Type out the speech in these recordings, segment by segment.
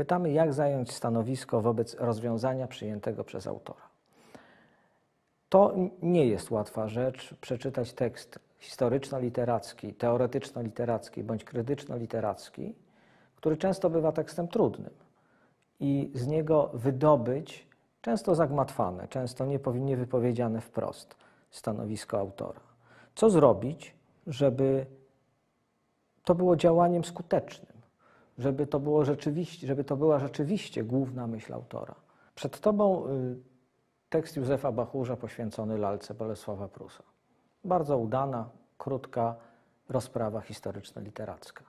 Pytamy, jak zająć stanowisko wobec rozwiązania przyjętego przez autora. To nie jest łatwa rzecz przeczytać tekst historyczno-literacki, teoretyczno-literacki bądź krytyczno-literacki, który często bywa tekstem trudnym i z niego wydobyć często zagmatwane, często niewypowiedziane wprost stanowisko autora. Co zrobić, żeby to było działaniem skutecznym, żeby to, było rzeczywiście, żeby to była rzeczywiście główna myśl autora. Przed Tobą y, tekst Józefa Bachurza poświęcony lalce Bolesława Prusa. Bardzo udana, krótka rozprawa historyczno-literacka.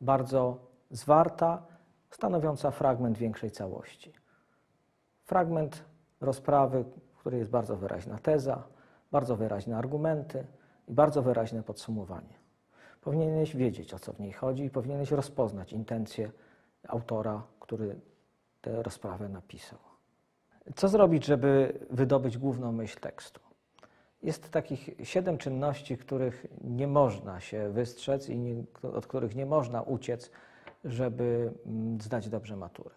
Bardzo zwarta, stanowiąca fragment większej całości. Fragment rozprawy, w której jest bardzo wyraźna teza, bardzo wyraźne argumenty i bardzo wyraźne podsumowanie. Powinieneś wiedzieć, o co w niej chodzi i powinieneś rozpoznać intencje autora, który tę rozprawę napisał. Co zrobić, żeby wydobyć główną myśl tekstu? Jest takich siedem czynności, których nie można się wystrzec i nie, od których nie można uciec, żeby mm, zdać dobrze maturę.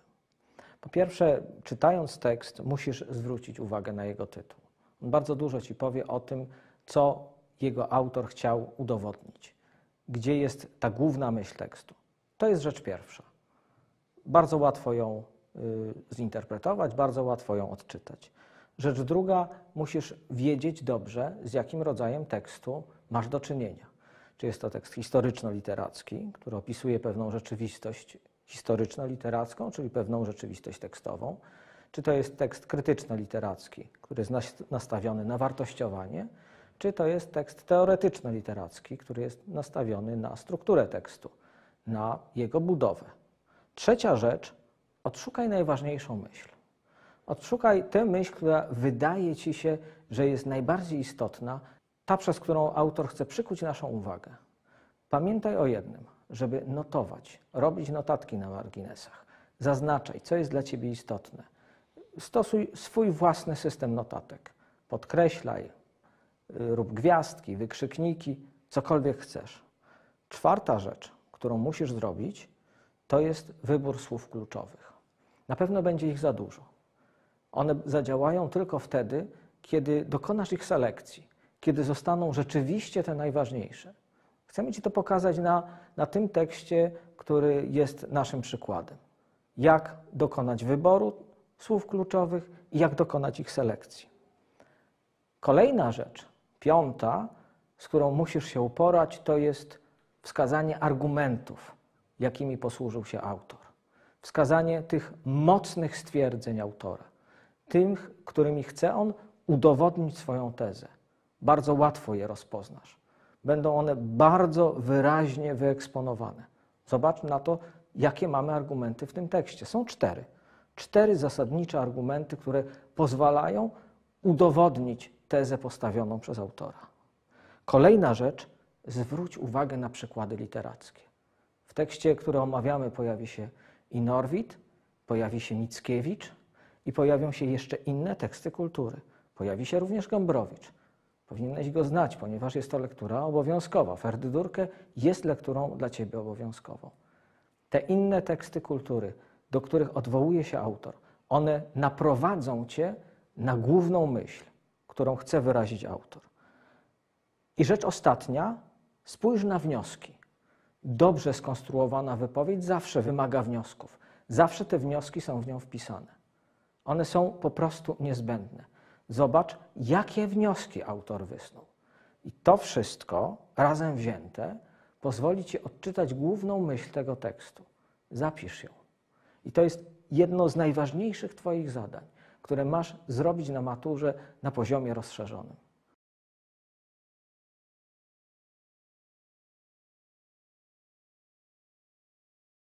Po pierwsze, czytając tekst, musisz zwrócić uwagę na jego tytuł. On bardzo dużo ci powie o tym, co jego autor chciał udowodnić, gdzie jest ta główna myśl tekstu. To jest rzecz pierwsza. Bardzo łatwo ją y, zinterpretować, bardzo łatwo ją odczytać. Rzecz druga, musisz wiedzieć dobrze, z jakim rodzajem tekstu masz do czynienia. Czy jest to tekst historyczno-literacki, który opisuje pewną rzeczywistość historyczno-literacką, czyli pewną rzeczywistość tekstową, czy to jest tekst krytyczno-literacki, który jest nastawiony na wartościowanie, czy to jest tekst teoretyczno-literacki, który jest nastawiony na strukturę tekstu, na jego budowę. Trzecia rzecz, odszukaj najważniejszą myśl. Odszukaj tę myśl, która wydaje ci się, że jest najbardziej istotna, ta, przez którą autor chce przykuć naszą uwagę. Pamiętaj o jednym, żeby notować, robić notatki na marginesach, zaznaczaj, co jest dla ciebie istotne. Stosuj swój własny system notatek. Podkreślaj, rób gwiazdki, wykrzykniki, cokolwiek chcesz. Czwarta rzecz, którą musisz zrobić, to jest wybór słów kluczowych. Na pewno będzie ich za dużo. One zadziałają tylko wtedy, kiedy dokonasz ich selekcji, kiedy zostaną rzeczywiście te najważniejsze. Chcemy Ci to pokazać na, na tym tekście, który jest naszym przykładem. Jak dokonać wyboru słów kluczowych i jak dokonać ich selekcji. Kolejna rzecz, piąta, z którą musisz się uporać, to jest wskazanie argumentów, jakimi posłużył się autor. Wskazanie tych mocnych stwierdzeń autora, tych, którymi chce on udowodnić swoją tezę. Bardzo łatwo je rozpoznasz. Będą one bardzo wyraźnie wyeksponowane. Zobaczmy na to, jakie mamy argumenty w tym tekście. Są cztery. Cztery zasadnicze argumenty, które pozwalają udowodnić tezę postawioną przez autora. Kolejna rzecz, zwróć uwagę na przykłady literackie. W tekście, który omawiamy, pojawi się i Norwid, pojawi się Mickiewicz i pojawią się jeszcze inne teksty kultury. Pojawi się również Gombrowicz. Powinieneś go znać, ponieważ jest to lektura obowiązkowa. Ferdydurkę jest lekturą dla ciebie obowiązkową. Te inne teksty kultury, do których odwołuje się autor, one naprowadzą cię na główną myśl, którą chce wyrazić autor. I rzecz ostatnia, spójrz na wnioski. Dobrze skonstruowana wypowiedź zawsze wymaga wniosków. Zawsze te wnioski są w nią wpisane. One są po prostu niezbędne. Zobacz, jakie wnioski autor wysnuł. I to wszystko razem wzięte pozwoli ci odczytać główną myśl tego tekstu. Zapisz ją. I to jest jedno z najważniejszych Twoich zadań, które masz zrobić na maturze na poziomie rozszerzonym.